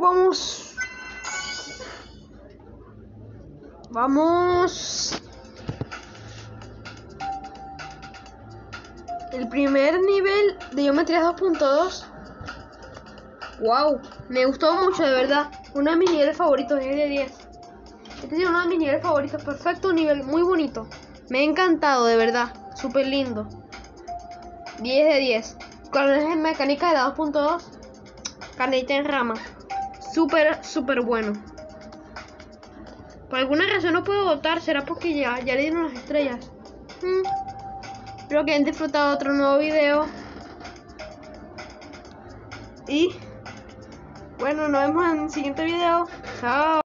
vamos. Vamos. El primer nivel de Geometría 2.2. Wow, me gustó mucho, de verdad. Uno de mis niveles favoritos, 10 de 10. Este es uno de mis niveles favoritos. Perfecto, un nivel muy bonito. Me ha encantado, de verdad. Súper lindo. 10 de 10. ¿Cuál es mecánica de la 2.2? Caneta en rama. Súper, súper bueno. Por alguna razón no puedo votar, será porque ya, ya le dieron las estrellas. Mm. Espero que hayan disfrutado otro nuevo video. Y bueno, nos vemos en el siguiente video. Chao.